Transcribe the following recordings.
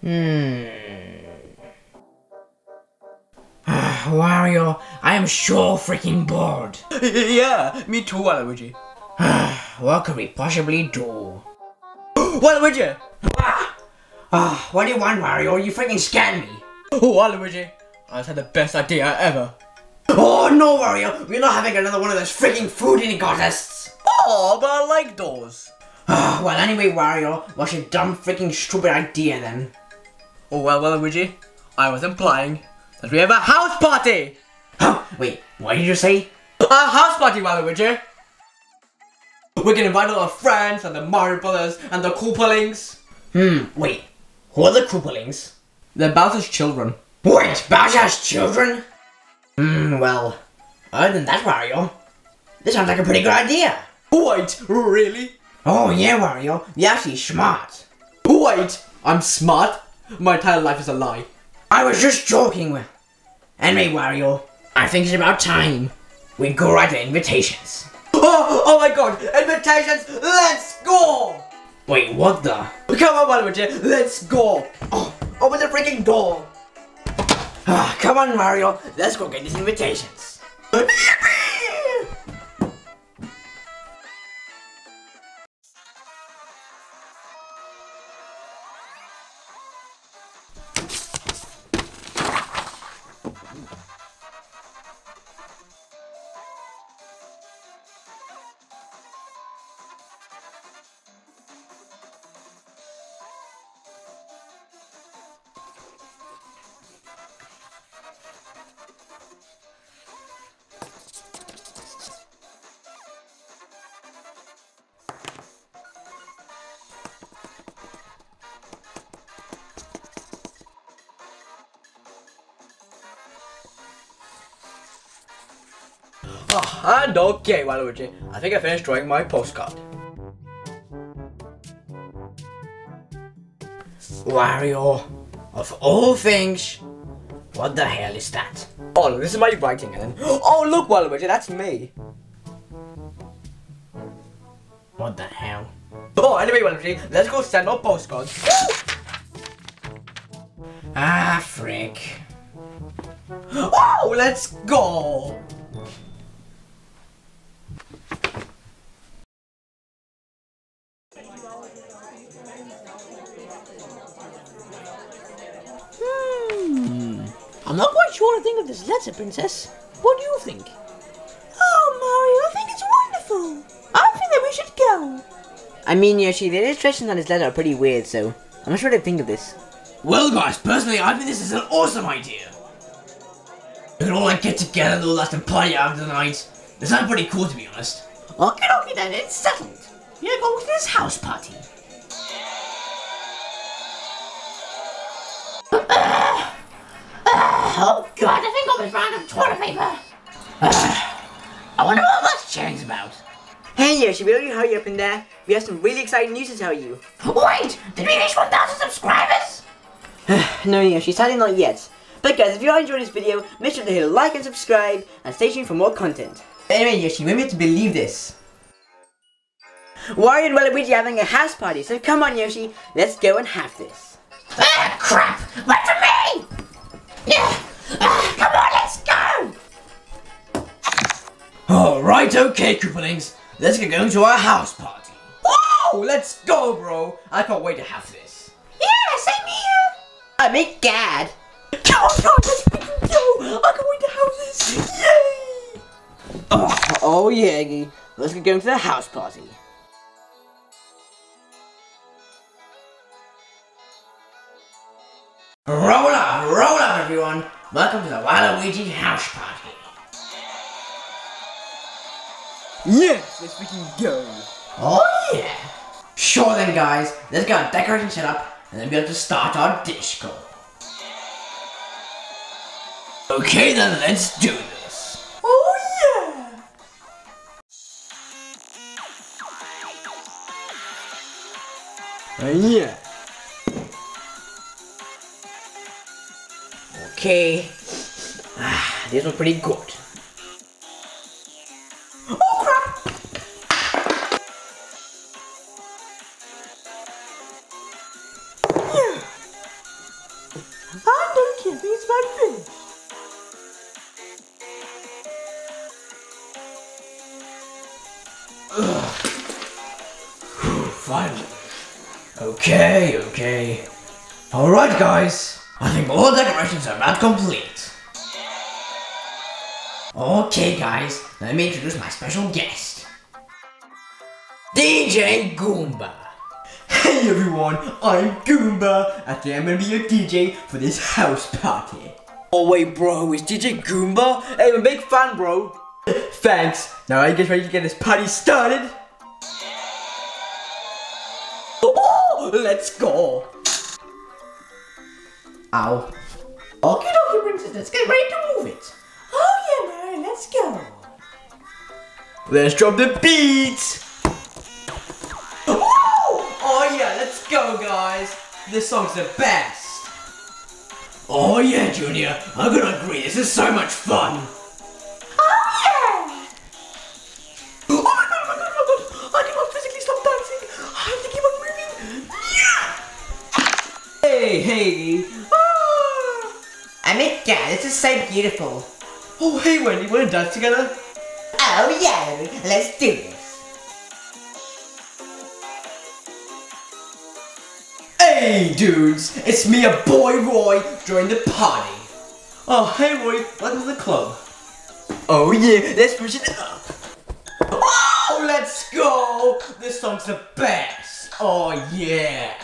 Hmm. Wario, I am sure freaking bored. yeah, me too, Waluigi. what could we possibly do? Waluigi! Ah, what do you want, Wario? You freaking scared me. Oh, Waluigi, I just had the best idea ever. Oh no, Wario! We're not having another one of those freaking food eating contests. Oh, but I like those. Ah, well, anyway, Wario, what's your dumb freaking stupid idea then? Oh, well, Waluigi, I was implying that we have a house party! Huh? Wait, what did you say? A house party, Waluigi! We can invite all our friends and the Mario Brothers and the Koopalings. Hmm, wait. Who are the Koopalings? They're Bowser's children. Wait, Bowser has children? Hmm, well, other than that, Wario, this sounds like a pretty good idea. Wait, really? Oh yeah, Wario, you're actually smart. Wait, I'm smart? My entire life is a lie. I was just joking. With. Anyway, Wario, I think it's about time we go write the invitations. Oh, oh my god, invitations, let's go! Wait, what the? Come on, Waluigi, let's go! Oh, open the freaking door! Ah, come on, Mario, let's go get these invitations. Oh, and okay, Waluigi, I think I finished drawing my postcard. Wario, of all things, what the hell is that? Oh, this is my writing, and then, oh, look, Waluigi, that's me. What the hell? Oh, anyway, Waluigi, let's go send our postcards. Ah, frick. Oh, let's go! I'm not quite sure what I think of this letter, Princess. What do you think? Oh, Mario, I think it's wonderful. I think that we should go. I mean, Yoshi, the illustrations on this letter are pretty weird, so I'm not sure what to think of this. Well, guys, personally, I think this is an awesome idea. We can all like get together and all that and party out night. This sounds pretty cool, to be honest. Okay, okay, then it's settled. We're going to this house party. Oh God, I think I'm random toilet paper. I wonder what this cheering's about. Hey, Yoshi, will you hurry up in there? We have some really exciting news to tell you. Wait, did we reach 1,000 subscribers? no, Yoshi, sadly not yet. But guys, if you are enjoying this video, make sure to hit a like and subscribe, and stay tuned for more content. Anyway, Yoshi, we have to believe this. Wario and Waluigi are having a house party, so come on, Yoshi, let's go and have this. Ah, crap! Wait for me! Yeah! Go! Alright, okay, Koopalings. Let's get going to our house party. Whoa, let's go, bro! I can't wait to have this. Yeah, same here! I make Gad. Come on, guys, let's go! I can't wait to have this! Yay! Oh, oh yeah, Let's get going to the house party. Roll up, roll up, everyone. Welcome to the Waluigi house party. Yes, let's freaking go. Oh yeah. Sure then, guys. Let's get our decoration set up, and then be able to start our disco. Okay then, let's do this. Oh yeah! Uh, yeah. Okay. Ah, this was pretty good. I don't care it's my fish. Finally. Okay, okay. Alright guys, I think all decorations are about complete. Okay guys, let me introduce my special guest. DJ Goomba. Hey everyone, I'm Goomba, and today I'm gonna be your DJ for this house party. Oh wait, bro, is DJ Goomba? Hey, I'm a big fan, bro. Thanks. Now are you guys ready to get this party started? Oh, let's go. Ow. Okay, dokie, princess, let's get ready to move it. Oh yeah, Mary, let's go. Let's drop the beat. Go, guys. This song's the best. Oh yeah, Junior, I'm gonna agree. This is so much fun. Oh yeah. Oh my god, oh my god, oh my god. I cannot physically stop dancing. I have to keep on moving. Yeah. Hey, hey. Ah. Amika, this is so beautiful. Oh, hey, Wendy, wanna dance together? Oh yeah, let's do this. Hey, dudes, it's me, a boy Roy, join the party. Oh, hey, Roy, welcome to the club. Oh yeah, let's push it up. Oh, let's go. This song's the best. Oh yeah.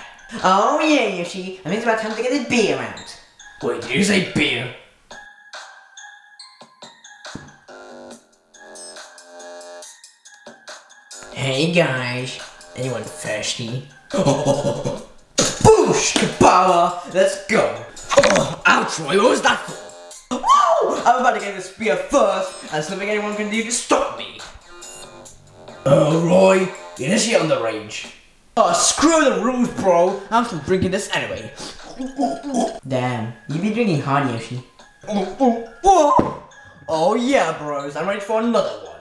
Oh yeah, Yoshi. I think it's about time to get this beer out. Wait, did you say beer? Hey guys, anyone thirsty? Boosh, Kabbalah, let's go. Oh, ouch, Roy, what was that for? Whoa! I'm about to get this spear first, and there's nothing anyone can do to stop me. Oh, Roy, initiate on the range. Oh, screw the rules, bro. I'm still drinking this anyway. Damn, you be drinking hard, Yoshi. Oh yeah, bros, I'm ready for another one.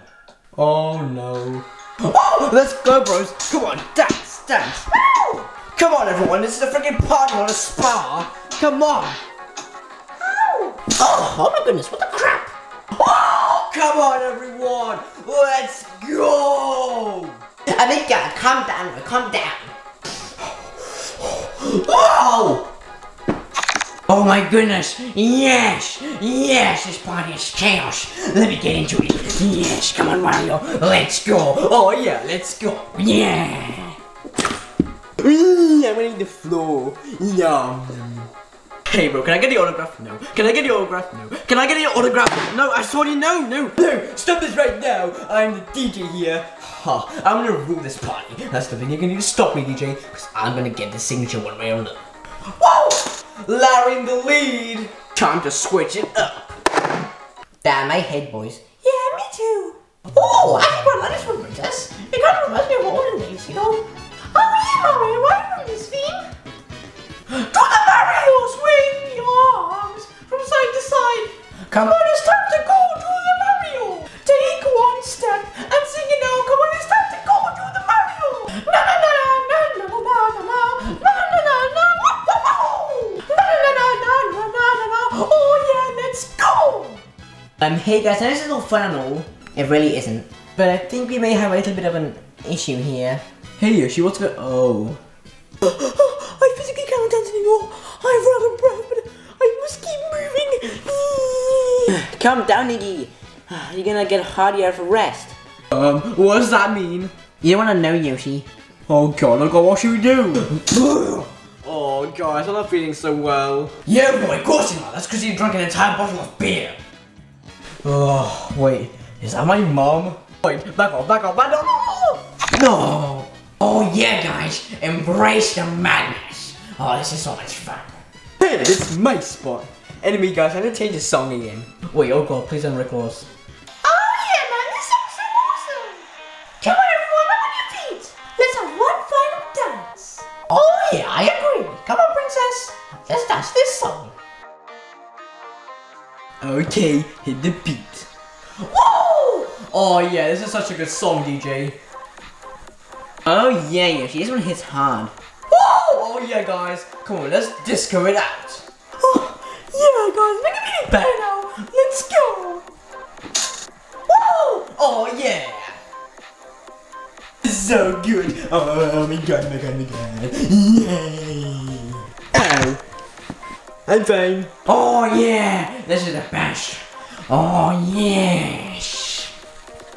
Oh no. Oh, let's go, bros. Come on, dance, dance. Come on, everyone. This is a freaking party, not a spa. Come on. Oh, oh my goodness, what the crap? Oh, come on, everyone. Let's go. Amika, calm down, calm down. Oh. Oh my goodness, yes, yes, this party is chaos. Let me get into it. Yes, come on Mario, let's go. Oh yeah, let's go. Yeah. I'm gonna eat the floor. Yum. Hey bro, can I get the autograph? No. Can I get the autograph? No. Can I get the autograph? No, I told you no, no. No, stop this right now. I'm the DJ here. Ha, I'm gonna rule this party. That's the thing you can do to stop me, DJ, because I'm gonna get the signature one way or another. Whoa! Larry in the lead. Time to switch it up. Damn my head, boys. Yeah, me too. Oh, I Um, hey guys, I know this is all fun and all. It really isn't. But I think we may have a little bit of an issue here. Hey Yoshi, what's going? Oh. I physically can't dance anymore. I've run out of breath, but I must keep moving. Calm down, Iggy. You're gonna get harder for rest. Um, what does that mean? You don't wanna know, Yoshi. Oh god, look what should we do? oh guys, I'm not feeling so well. Yeah, boy, of course you're not. That's because you drank an entire bottle of beer. Oh, wait, is that my mom? Wait, back off, back off, back off! No! Oh yeah, guys, embrace the madness. Oh, this is so much fun. Hey, it's my spot. Anyway, guys, I need to change the song again. Wait, oh god, please don't record us. Okay, hit the beat. Oh yeah, this is such a good song, DJ. Oh yeah, Yoshi, this one hits hard. Whoa! Oh yeah, guys, come on, let's disco it out. Oh, yeah, guys, make it really better now. Let's go. Oh yeah! So good! Oh my god, my god, my god! Yay! I'm fine. Oh yeah! This is the best! Oh yes!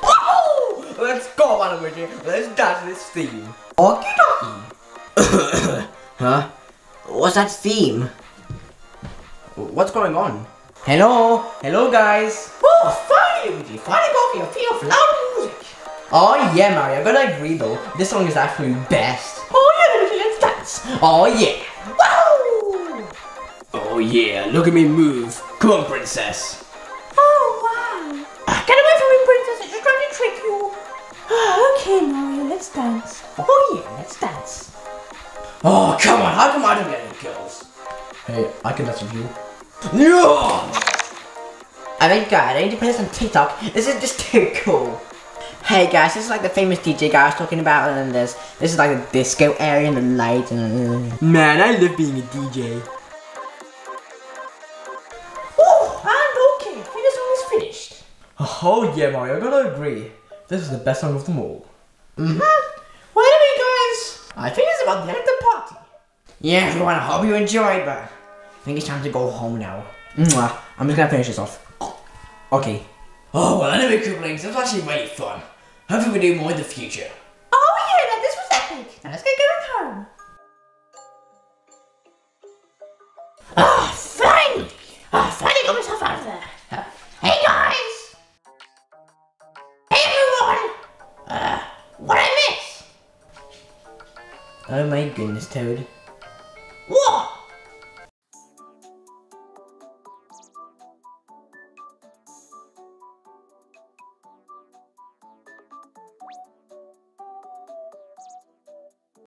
Whoa! Let's go, Waluigi! Let's dance this theme! Okie dokie! Huh? What's that theme? What's going on? Hello? Hello guys! Oh, finally, Luigi. Finally got your feel of loud music. Oh yeah, Mario, I agree though. This song is actually best. Oh, yeah, Luigi, let's dance. Oh yeah! Whoa! Oh yeah, look at me move. Come on, princess. Oh, wow. Get away from me, princess. I'm just trying to trick you. Ah, okay, Mario, let's dance. Oh, yeah, let's dance. Oh, come on, how come I don't get any kills? Hey, I can dance with you. No! I mean, God, I need to play this on TikTok. This is just too cool. Hey guys, this is like the famous DJ guy I was talking about, and this. this is like the disco area and the lights and. Man, I love being a DJ. Oh yeah, Mario, I gotta agree. This is the best song of them all. Well, anyway, guys, I think it's about the end of the party. Yeah, everyone, I hope you enjoyed, but I think it's time to go home now. Mwah. I'm just gonna finish this off. Okay. Oh well, anyway, Koopalings, it was actually really fun. Hopefully we do more in the future. Oh, yeah, now this was epic. Now let's get going home. Ah, finally. Ah, finally Oh my goodness, Toad.